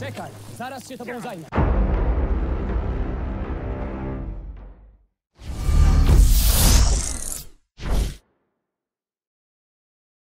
Czekaj, zaraz się tobą zajmę.